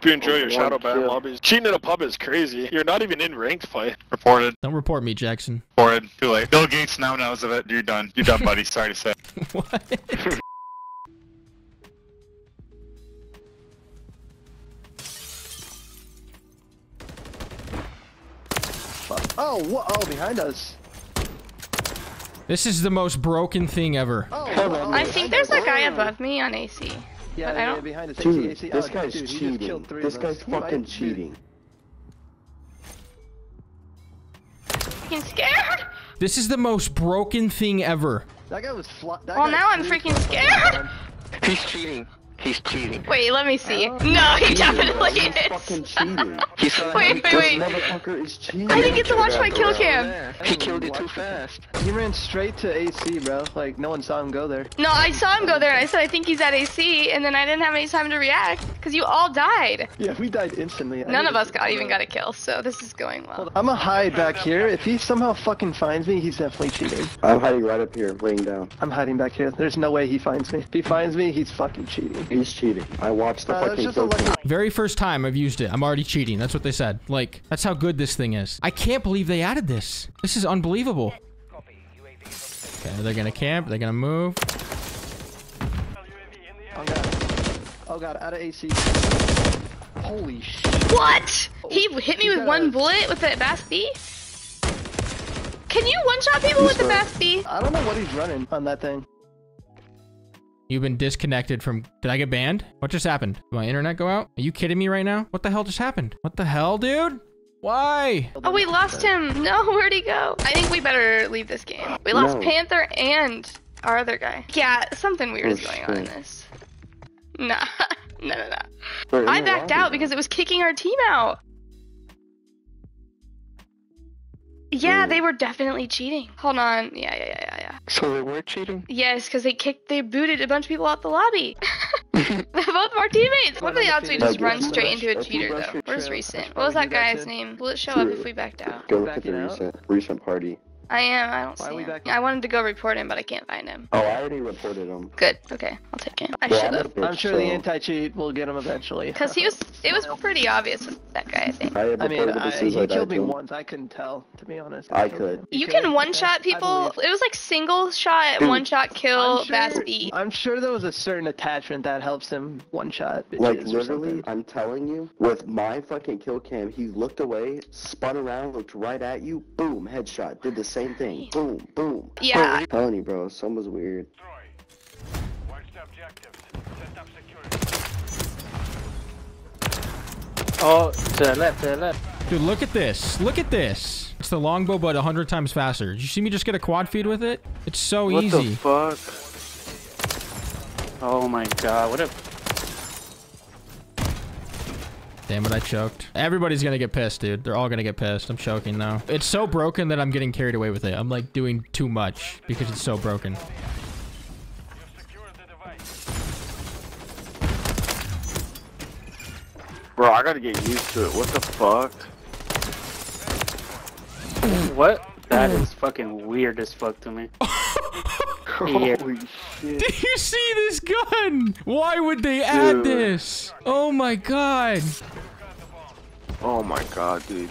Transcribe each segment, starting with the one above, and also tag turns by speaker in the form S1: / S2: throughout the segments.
S1: Hope you enjoy your
S2: One
S1: shadow ban lobbies. Cheating in a pub is crazy. You're not even in ranked fight. Reported.
S3: Don't report me, Jackson.
S1: Reported. Too late. Bill Gates now knows of it. You're done. You're done, buddy. Sorry to say.
S3: what?
S2: Oh, what? Oh, behind us.
S3: This is the most broken thing ever.
S2: Oh,
S4: Hold on. I
S5: I think there's a guy above me on AC.
S2: Yeah,
S5: but I
S2: yeah,
S5: don't-
S2: behind us.
S4: Dude,
S2: AC.
S4: this
S2: Oh,
S4: guy's
S2: dude,
S4: cheating. This guy's
S2: us.
S4: Fucking
S2: be-
S4: cheating.
S5: Freaking scared.
S3: This is the most broken thing ever.
S2: That guy was fly. that
S5: Well,
S2: guy
S5: now I'm freaking scared.
S4: He's cheating. He's cheating.
S5: Wait, let me see.
S2: Oh.
S5: No, he definitely
S4: He's
S5: is.
S4: fucking cheating. He's
S5: Wait, wait,
S4: this
S5: wait.
S4: motherfucker is cheating.
S5: I didn't get to watch my kill cam.
S4: He killed you too fast.
S2: He ran straight to AC, bro. Like no one saw him go there.
S5: No, I saw him go there and I said I think he's at AC, and then I didn't have any time to react because you all died.
S2: Yeah, we died instantly. I
S5: None of us got even got a kill, so this is going well.
S2: I'm gonna hide back here. If he somehow fucking finds me, he's definitely cheating.
S4: I'm hiding right up here, laying down.
S2: I'm hiding back here. There's no way he finds me. If he finds me, he's fucking cheating.
S4: He's cheating. I watched the
S2: Uh,
S4: fucking
S2: just a lucky-
S3: Very first time I've used it. I'm already cheating. That's what they said. Like, that's how good this thing is. I can't believe they added this. This is unbelievable. Okay, they're gonna camp. They're gonna move.
S2: Oh god. Oh god, out of AC. Holy shit.
S5: What? He hit me with one bullet with the BAS-B? Can you one-shot people with the BAS-B?
S2: I don't know what he's running on that thing.
S3: You've been disconnected from. Did I get banned? What just happened? Did my internet go out? Are you kidding me right now? What the hell just happened? What the hell, dude? Why?
S5: Oh, we lost him. No, where'd he go? I think we better leave this game. We lost
S4: No.
S5: Panther and our other guy. Yeah, something weird
S4: Oh,
S5: is going on in this. Nah, no, no, no.
S4: They're
S5: I backed out because it was kicking our team out. Yeah, they were definitely cheating. Hold on. Yeah, yeah, yeah, yeah, yeah.
S4: So they were cheating?
S5: Yes, because they kicked, they booted a bunch of people out the lobby. Both of our teammates. What are the odds we just
S4: Like,
S5: run straight into a cheater though?
S4: your
S5: Where's recent? What was that guy's name? Will it show up if we backed out?
S4: Go look at the recent recent party.
S5: I am. I don't
S2: Why
S5: see
S2: are we
S5: him.
S2: back-
S5: I wanted to go report him, but I can't find him.
S4: Oh, I already reported him.
S5: Good. Okay, I'll take him. I
S4: Well,
S5: should
S4: I'm
S5: have.
S2: I'm sure the anti-cheat will get him eventually.
S5: Because he was, it was pretty obvious with that guy, I think.
S4: I
S2: I mean,
S4: reported
S2: I,
S4: as soon as
S2: he
S4: I
S2: killed me
S4: to
S2: once. I couldn't tell, to be honest.
S4: I
S2: killed
S4: could.
S2: him.
S5: You
S2: could?
S5: can one shot
S2: Okay,
S5: people. It was like single shot, one shot kill,
S2: I'm sure,
S5: BAS-B.
S2: I'm sure there was a certain attachment that helps him one shot.
S4: Like literally. I'm telling you, with my fucking kill cam, he looked away, spun around, looked right at you, boom, headshot. Did the same thing, boom, boom.
S5: Yeah.
S4: I'm telling you, bro, someone's weird.
S6: Oh, to the left, to the left.
S3: Dude, look at this. Look at this. It's the longbow, but a hundred times faster. Did you see me just get a quad feed with it? It's so
S6: What
S3: easy.
S6: the fuck? Oh my god, what a...
S3: Damn it, I choked. Everybody's gonna get pissed, dude. They're all gonna get pissed. I'm choking now. It's so broken that I'm getting carried away with it. I'm like doing too much because it's so broken.
S6: Bro, I gotta get used to it. What the fuck? What? That is fucking weird as fuck to me. Yeah.
S4: Holy shit.
S3: Did you see this gun? Why would they add
S6: Dude.
S3: this? Oh my god.
S6: Oh my god, dude.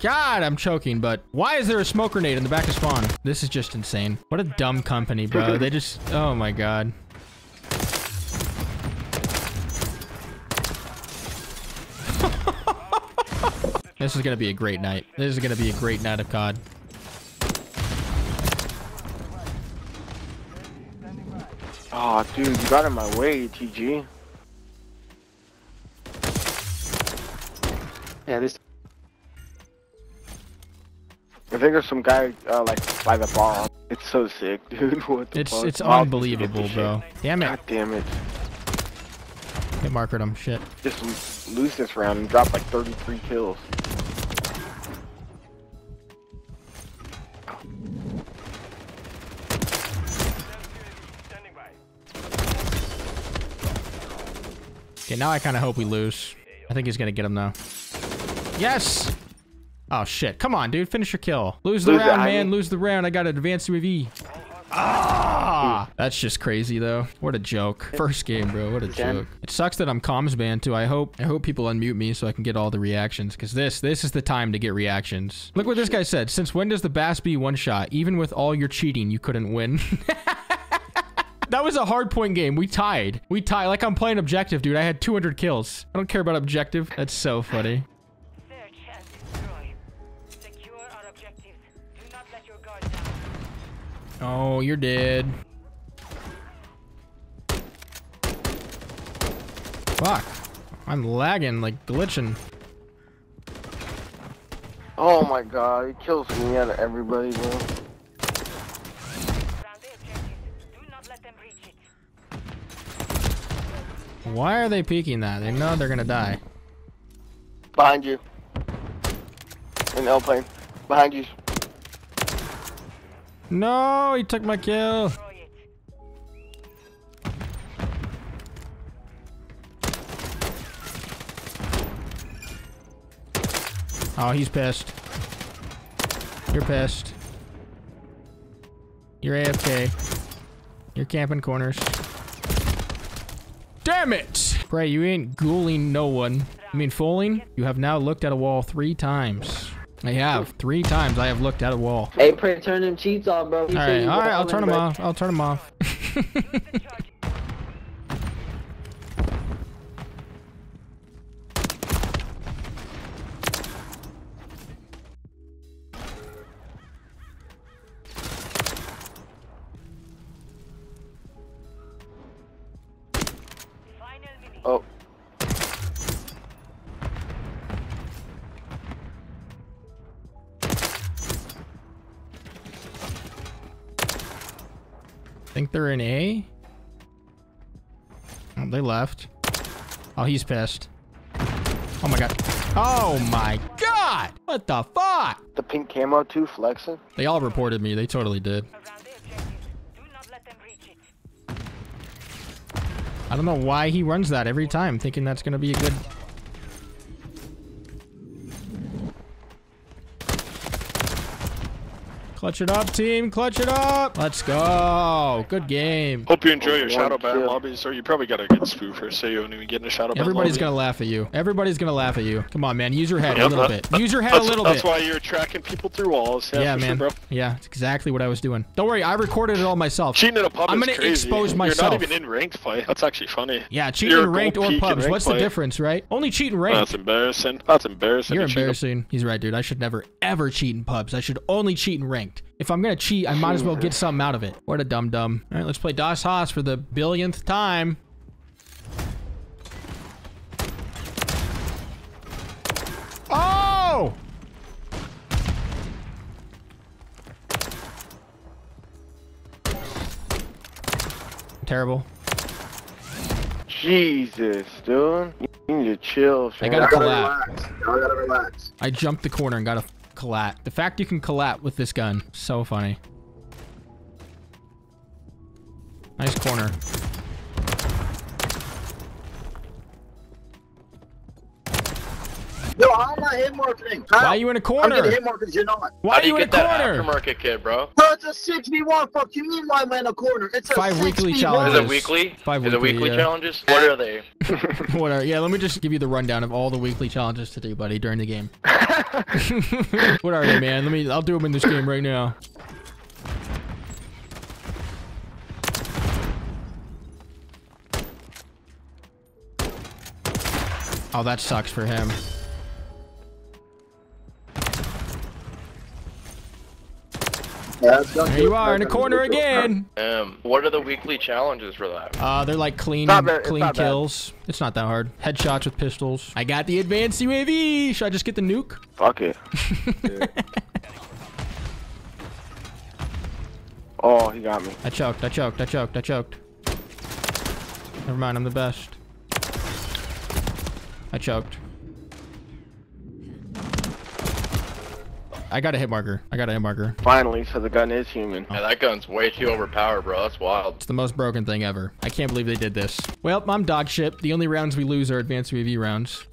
S3: God, I'm choking, but why is there a smoke grenade in the back of spawn? This is just insane. What a dumb company, bro. they just, oh my god. This is gonna be a great night. This is gonna be a great night of COD.
S6: Oh, dude, you got in my way, TG. Yeah, this. I think there's some guy uh, like by the bar. It's so sick, dude. What the
S3: It's
S6: fuck?
S3: it's
S6: Oh,
S3: unbelievable,
S6: this
S3: bro. Damn it.
S6: God damn it.
S3: Hit marker him. Shit.
S6: Just l- lose this round and drop like 33 kills.
S3: Okay, now I kind of hope we lose. I think he's gonna get him though. Yes. Oh shit! Come on, dude. Finish your kill. Lose the
S7: Lose
S3: round,
S7: I
S3: man.
S7: mean-
S3: Lose the round. I got an advanced UAV. Ah! That's just crazy, though. What a joke. First game, bro. What a joke. It sucks that I'm comms banned too. I hope I hope people unmute me so I can get all the reactions. Cause this this is the time to get reactions. Look what this guy said. Since when does the BAS-B one shot? Even with all your cheating, you couldn't win. That was a hard point game. We tied. We tied. Like I'm playing objective, dude. I had 200 kills. I don't care about objective. That's so funny. Oh, you're dead. Fuck. I'm lagging, like glitching.
S7: Oh my god, he kills me out of everybody, bro.
S3: Why are they peeking that? They know they're gonna die.
S7: Behind you. In L plane. Behind you.
S3: No, he took my kill. Oh, he's pissed. You're pissed. You're AFK. You're camping corners. Damn it! Prey, you ain't ghouling no one. I mean, fooling? You have now looked at a wall three times. I have. Three times I have looked at a wall.
S8: Hey, Prey turn them cheats off, bro.
S3: Alright, alright, I'll turn them off. I'll turn them off. Think they're in A? Oh, they left. Oh, he's pissed. Oh my god. Oh my god! What the fuck?
S7: The pink camo too, flexing.
S3: They all reported me. They totally did.
S9: Around the objectives. Do not let them reach it.
S3: I don't know why he runs that every time, thinking that's gonna be a good. Clutch it up, team. Clutch it up. Let's go. Good game.
S1: Hope you enjoy your
S7: One
S1: shadow ban lobbies, or you probably got a good spoofer, so you don't even get in a shadow ban
S3: Everybody's
S1: lobby.
S3: gonna laugh at you. Everybody's gonna laugh at you. Come on, man. Use your head a little
S1: that-
S3: bit. Use your head a little
S1: that's
S3: bit.
S1: That's why you're tracking people through walls. Yeah,
S3: yeah, man.
S1: Sure, bro.
S3: Yeah, it's exactly what I was doing. Don't worry, I recorded it all myself.
S1: Cheating in a pub
S3: I'm gonna
S1: crazy.
S3: expose
S1: You're
S3: myself.
S1: not even in ranked play. That's actually funny.
S3: Yeah, cheating in ranked or pubs.
S1: ranked
S3: What's the difference, right? Only cheat in ranked.
S1: That's embarrassing. That's embarrassing.
S3: You're
S1: to cheat in-
S3: embarrassing. He's right, dude. I should never ever cheat in pubs. I should only cheat in ranked. If I'm gonna cheat, I might as well get something out of it. What a dumb dumb. All right, let's play Das Haus for the billionth time. Oh! Terrible.
S7: Jesus, dude. You need to chill,
S3: I
S7: Shane.
S3: got a
S10: gotta relax. I gotta relax.
S3: I jumped the corner and got a collat. The fact you can collat with this gun, so funny. Nice corner.
S10: How am I hit marketing?
S3: Why are you in a
S10: I'm
S3: corner?
S10: getting hit markers, you're not.
S3: Why are you in a corner?
S11: aftermarket kit, bro?
S10: Bro, it's a 6v1. Fuck you mean why am I in a corner? It's a
S3: Five weekly
S10: 6v1.
S3: challenges.
S11: Is it weekly?
S3: Five
S11: Is it
S3: weekly,
S11: weekly
S3: yeah.
S11: challenges? What are they?
S3: what are, yeah, let me just give you the rundown of all the weekly challenges to do, buddy, during the game. what are they, man? Let me. I'll do them in this game right now. Oh, that sucks for him.
S10: Yeah,
S3: There you are in a corner again.
S11: Um, what are the weekly challenges for that?
S3: Uh, they're like clean,
S7: not bad, it's
S3: clean
S7: not bad.
S3: kills. It's not that hard. Headshots with pistols. I got the advanced UAV. Should I just get the nuke?
S7: Fuck it. oh, he got me.
S3: I choked. I choked. I choked. I choked. Never mind. I'm the best. I choked. I got a hit marker. I got a hit marker.
S7: Finally, so the gun is human.
S11: Yeah, that gun's way too overpowered, bro. That's wild.
S3: It's the most broken thing ever. I can't believe they did this. Well, I'm dog shit. The only rounds we lose are advanced UAV rounds.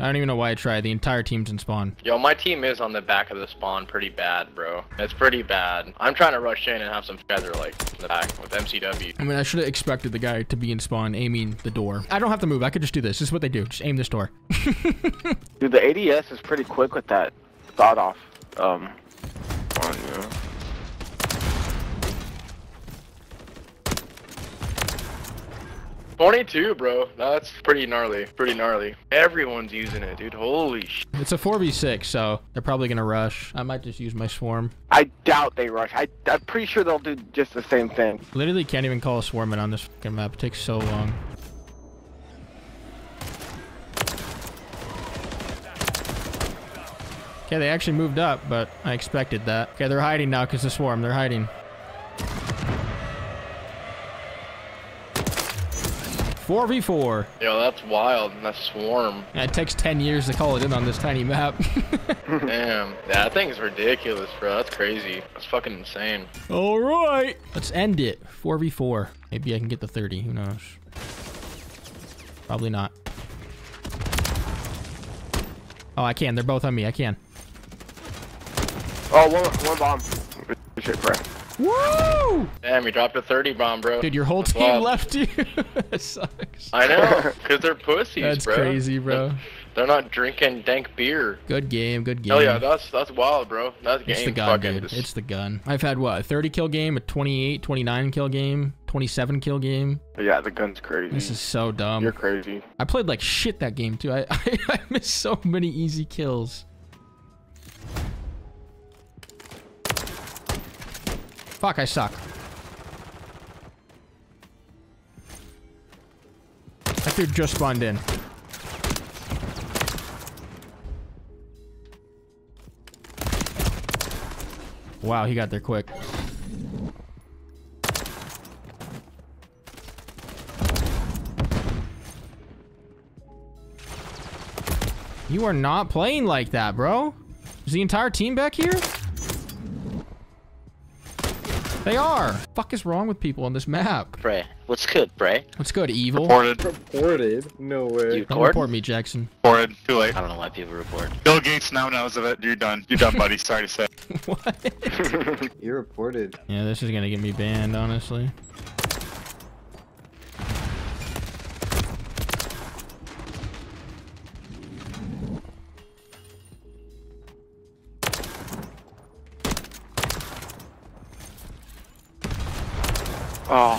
S3: I don't even know why I tried. The entire team's in spawn.
S11: Yo, my team is on the back of the spawn pretty bad, bro. It's pretty bad. I'm trying to rush in and have some feather, like, in the back with MCW.
S3: I mean, I should have expected the guy to be in spawn aiming the door. I don't have to move. I could just do this. This is what they do. Just aim this door.
S7: Dude, the ADS is pretty quick with that thought off. Um, on you.
S11: 22, bro. That's pretty gnarly. Pretty gnarly. Everyone's using it, dude. Holy sh.
S3: It's a 4v6, so they're probably going to rush. I might just use my swarm.
S7: I doubt they rush. I, I'm pretty sure they'll do just the same thing.
S3: Literally can't even call a swarm in on this fucking map. It takes so long. Okay, they actually moved up, but I expected that. Okay, they're hiding now because the swarm. They're hiding. Four v four.
S11: Yo, that's wild. and That's swarm.
S3: It takes ten years to call it in on this tiny map.
S11: Damn. That thing's ridiculous, bro. That's crazy. That's fucking insane.
S3: All right, let's end it. Four v four. Maybe I can get the thirty. Who knows? Probably not. Oh, I can. They're both on me. I can.
S7: Oh, one, one bomb. Shit, bro.
S3: Woo!
S11: Damn, you dropped a 30 bomb, bro.
S3: Dude, your whole
S11: That's
S3: team
S11: wild.
S3: left you. that sucks.
S11: I know, because they're pussies,
S3: That's
S11: bro.
S3: crazy, bro.
S11: They're not drinking dank beer.
S3: Good game. Good game.
S11: Hell yeah, that's that's wild, bro. That game
S3: It's the gun, dude.
S11: just-
S3: It's the gun. I've had what? A 30 kill game, a 28, 29 kill game, 27 kill game.
S7: Yeah, the gun's crazy.
S3: This is so dumb.
S7: You're crazy.
S3: I played like shit that game too. I, I, I missed so many easy kills. Fuck, I suck. That dude just spawned in. Wow, he got there quick. You are not playing like that, bro. Is the entire team back here? They are. Fuck is wrong with people on this map?
S12: Bray, what's good, Bray?
S3: What's good, evil?
S1: Reported.
S13: Reported? No way.
S12: You
S3: Don't report me, Jackson.
S1: Reported. Too late.
S12: I don't know why people report.
S1: Bill Gates now knows of it. You're done. You're done, buddy. Sorry to say. What?
S13: You reported.
S3: Yeah, this is gonna get me banned, honestly.
S7: Oh,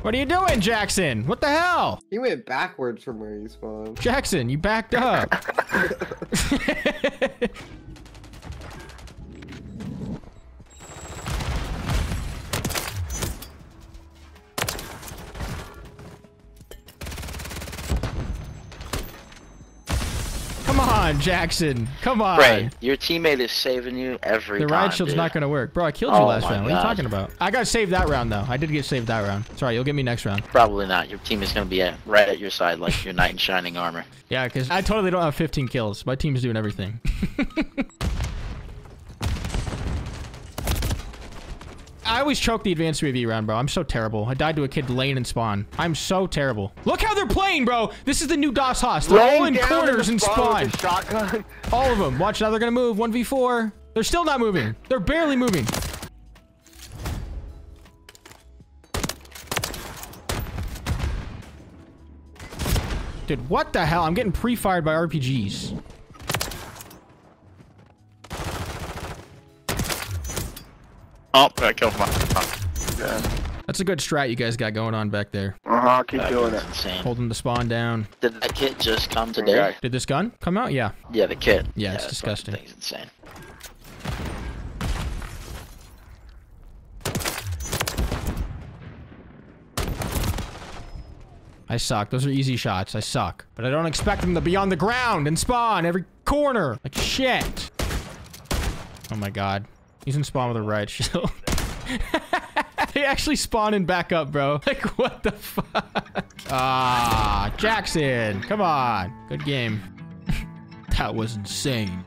S3: What are you doing, Jackson? What the hell?
S13: He went backwards from where you spawned.
S3: Jackson, you backed up. on, Jackson. Come on.
S12: Bray, your teammate is saving you every
S3: The
S12: time.
S3: riot shield's
S12: dude.
S3: not gonna work. Bro, I killed you
S12: Oh
S3: last round. What are you talking about? I got saved that round, though. I did get saved that round. Sorry, you'll get me next round.
S12: Probably not. Your team is gonna be at, right at your side, like your knight in shining armor.
S3: Yeah, because I totally don't have 15 kills. My team's doing everything. I always choke the advanced 3v round, bro. I'm so terrible. I died to a kid lane and spawn. I'm so terrible. Look how they're playing, bro. This is the new Das Haus. They're all in corners and
S7: spawn with
S3: spawn.
S7: the Shotgun.
S3: All of them. Watch now. They're gonna move. 1v4. They're still not moving. They're barely moving. Dude, what the hell? I'm getting pre-fired by RPGs.
S1: Oh, that killed my.
S3: That's a good strat you guys got going on back there.
S7: Uh huh. Keep
S12: That
S7: doing
S12: gun's
S7: it.
S12: insane.
S3: Holding the spawn down.
S12: Did that kit just come today?
S7: Okay.
S3: Did this gun come out? Yeah.
S12: Yeah, the kit.
S3: Yeah, it's disgusting.
S12: fucking Thing's insane.
S3: I suck. Those are easy shots. I suck. But I don't expect them to be on the ground and spawn every corner. Like shit. Oh my god. He's in spawn with a riot shield. they actually spawn and back up, bro. Like, what the fuck? Ah, Jackson. Come on. Good game. that was insane.